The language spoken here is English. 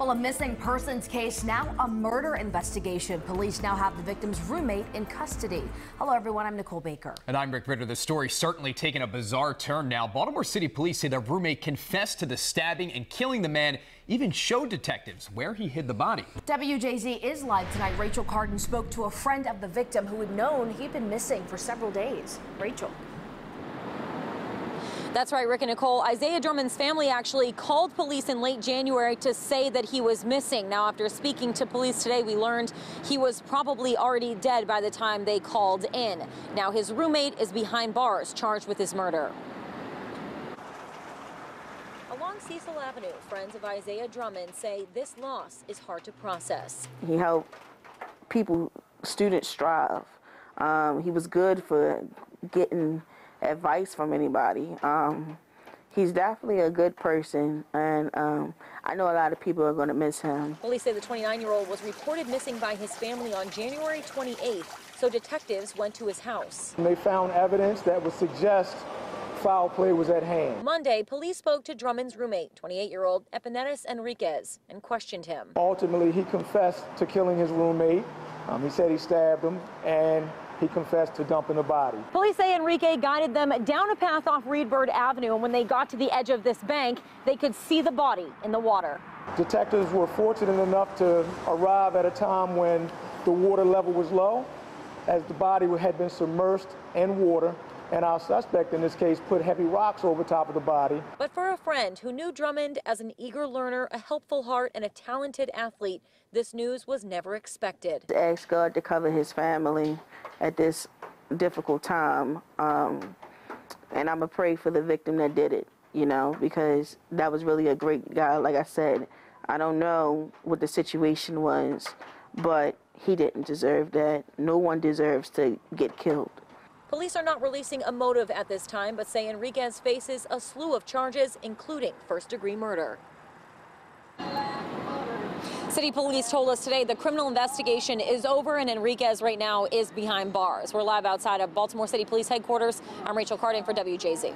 Well, a missing persons case, now a murder investigation. Police now have the victim's roommate in custody. Hello, everyone. I'm Nicole Baker. And I'm Rick Ritter. The story certainly taking a bizarre turn now. Baltimore City police say the roommate confessed to the stabbing and killing the man, even showed detectives where he hid the body. WJZ is live tonight. Rachel Carden spoke to a friend of the victim who had known he'd been missing for several days. Rachel. That's right, Rick and Nicole. Isaiah Drummond's family actually called police in late January to say that he was missing. Now, after speaking to police today, we learned he was probably already dead by the time they called in. Now, his roommate is behind bars, charged with his murder. Along Cecil Avenue, friends of Isaiah Drummond say this loss is hard to process. He helped people, students strive. Um, he was good for getting advice from anybody. Um, he's definitely a good person, and um, I know a lot of people are going to miss him. Police say the 29-year-old was reported missing by his family on January 28th, so detectives went to his house. And they found evidence that would suggest foul play was at hand. Monday, police spoke to Drummond's roommate, 28-year-old Epenetus Enriquez, and questioned him. Ultimately, he confessed to killing his roommate. Um, he said he stabbed him, and he confessed to dumping the body. Police say Henrique guided them down a path off Reedbird Avenue, and when they got to the edge of this bank, they could see the body in the water. Detectives were fortunate enough to arrive at a time when the water level was low, as the body had been submerged in water and our suspect in this case put heavy rocks over top of the body. But for a friend who knew Drummond as an eager learner, a helpful heart, and a talented athlete, this news was never expected. To ask God to cover his family at this difficult time, um, and I'm going to pray for the victim that did it, you know, because that was really a great guy. Like I said, I don't know what the situation was, but he didn't deserve that. No one deserves to get killed. Police are not releasing a motive at this time, but say Enriquez faces a slew of charges, including first-degree murder. City police told us today the criminal investigation is over and Enriquez right now is behind bars. We're live outside of Baltimore City Police headquarters. I'm Rachel Carden for WJZ.